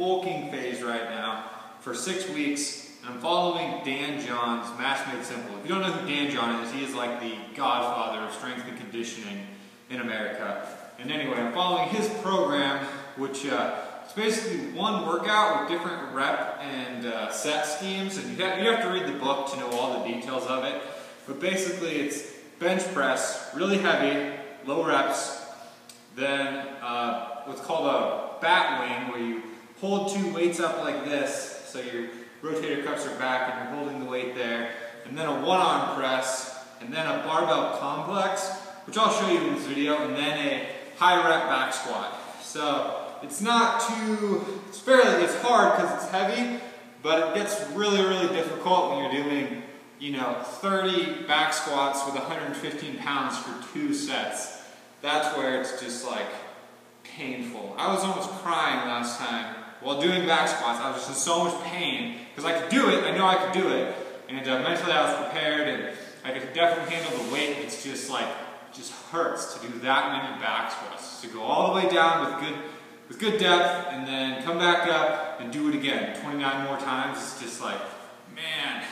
bulking phase right now for six weeks. And I'm following Dan John's Mass Made Simple. If you don't know who Dan John is, he is like the godfather of strength and conditioning in America. And anyway, I'm following his program, which uh, it's basically one workout with different rep and uh, set schemes, and you have, you have to read the book to know all the details of it. But basically it's bench press, really heavy, low reps, then uh, what's called a bat wing where you hold two weights up like this, so your rotator cuffs are back and you're holding the weight there, and then a one arm press, and then a barbell complex, which I'll show you in this video, and then a high rep back squat. So it's not too, it's fairly, it's hard because it's heavy, but it gets really, really difficult when you're doing you know, 30 back squats with 115 pounds for two sets. That's where it's just like painful. I was almost crying last time while doing back squats. I was just in so much pain because I could do it. I know I could do it. And uh, mentally I was prepared and I could definitely handle the weight. It's just like, just hurts to do that many back squats. To go all the way down with good, with good depth and then come back up and do it again 29 more times. It's just like, man.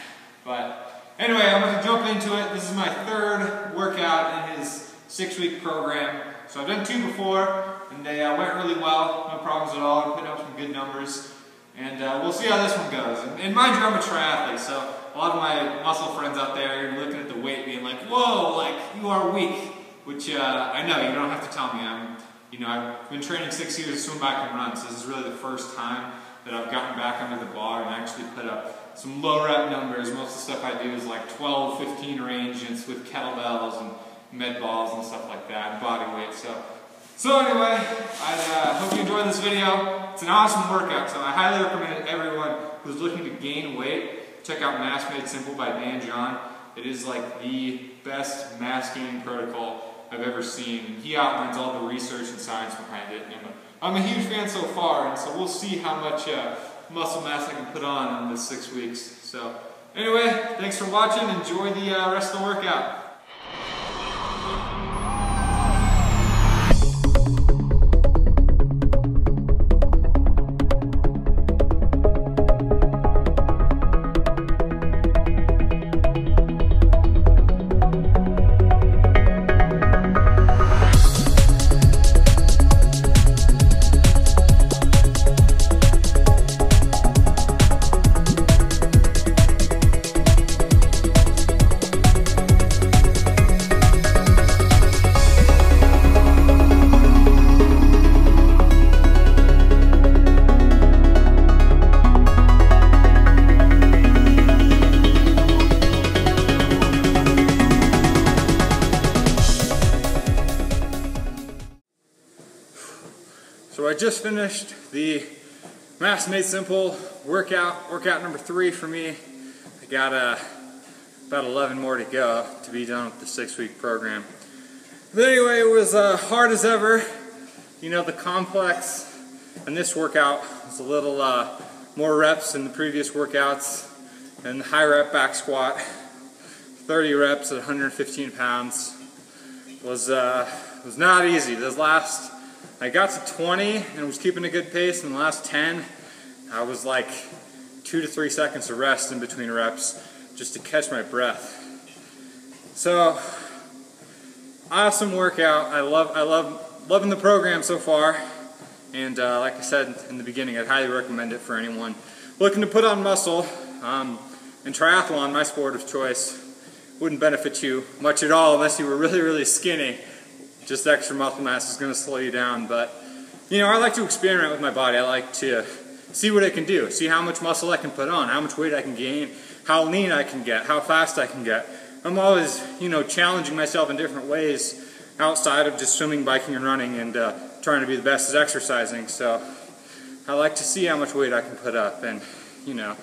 But Anyway, I'm going to jump into it. This is my third workout in his six-week program. So I've done two before, and they uh, went really well. No problems at all. I'm putting up some good numbers. And uh, we'll see how this one goes. And, and mind you, I'm a triathlete, so a lot of my muscle friends out there are looking at the weight being like, whoa, like, you are weak. Which uh, I know, you don't have to tell me. I'm, you know, I've been training six years to swim back and run, so this is really the first time that I've gotten back under the bar and actually put up some low rep numbers. Most of the stuff I do is like 12, 15 range and it's with kettlebells and med balls and stuff like that, body weight. So, so anyway, I uh, hope you enjoyed this video. It's an awesome workout, so I highly recommend it. everyone who's looking to gain weight, check out Mass Made Simple by Dan John. It is like the best mass gaining protocol I've ever seen. He outlines all the research and science behind it. And I'm, a, I'm a huge fan so far, and so we'll see how much uh, muscle mass I can put on in the six weeks. So anyway, thanks for watching. Enjoy the uh, rest of the workout. So I just finished the Mass Made Simple workout, workout number three for me. I got uh, about 11 more to go to be done with the six week program. But anyway, it was uh, hard as ever. You know, the complex and this workout was a little uh, more reps than the previous workouts and the high rep back squat, 30 reps at 115 pounds was, uh, was not easy. Those last I got to 20 and was keeping a good pace. In the last 10, I was like two to three seconds of rest in between reps just to catch my breath. So, awesome workout. I love, I love, loving the program so far. And uh, like I said in the beginning, I'd highly recommend it for anyone looking to put on muscle. Um, and triathlon, my sport of choice, wouldn't benefit you much at all unless you were really, really skinny just extra muscle mass is going to slow you down. But, you know, I like to experiment with my body. I like to see what I can do, see how much muscle I can put on, how much weight I can gain, how lean I can get, how fast I can get. I'm always, you know, challenging myself in different ways outside of just swimming, biking, and running and uh, trying to be the best at exercising. So I like to see how much weight I can put up. And, you know,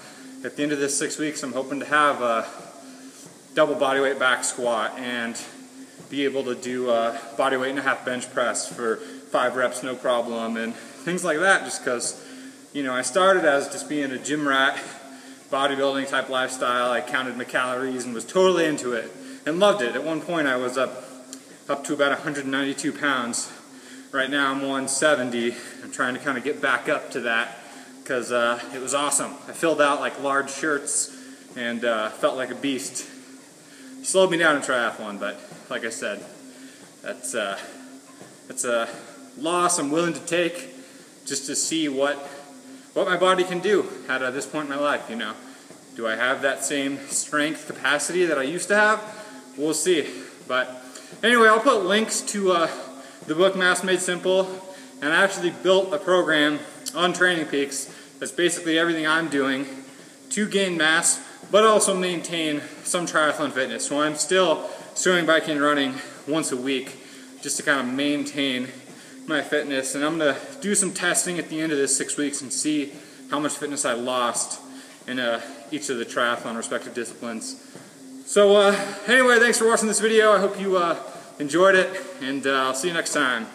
at the end of this six weeks, I'm hoping to have a double body weight back squat and be able to do a body weight and a half bench press for five reps, no problem, and things like that. Just because, you know, I started as just being a gym rat, bodybuilding type lifestyle. I counted my calories and was totally into it and loved it. At one point I was up up to about 192 pounds. Right now I'm 170. I'm trying to kind of get back up to that because uh, it was awesome. I filled out like large shirts and uh, felt like a beast. Slowed me down in triathlon, but like I said, that's uh, that's a loss I'm willing to take just to see what what my body can do at uh, this point in my life. You know, do I have that same strength capacity that I used to have? We'll see. But anyway, I'll put links to uh, the book Mass Made Simple, and I actually built a program on Training Peaks that's basically everything I'm doing to gain mass, but also maintain some triathlon fitness. So I'm still swimming, biking, and running once a week just to kind of maintain my fitness. And I'm to do some testing at the end of this six weeks and see how much fitness I lost in uh, each of the triathlon respective disciplines. So uh, anyway, thanks for watching this video. I hope you uh, enjoyed it, and uh, I'll see you next time.